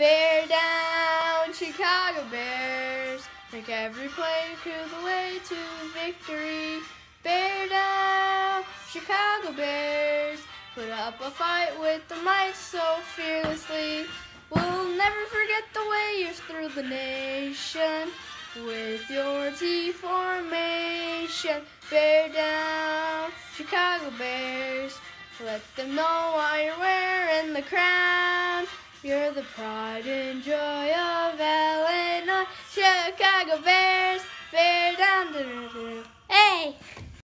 Bear down, Chicago Bears. Make every play cruise the way to victory. Bear down, Chicago Bears. Put up a fight with the might so fearlessly. We'll never forget the way you through the nation with your T formation. Bear down, Chicago Bears. Let them know why you're wearing the crown. You're the pride and joy of Illinois. Chicago Bears, bear down.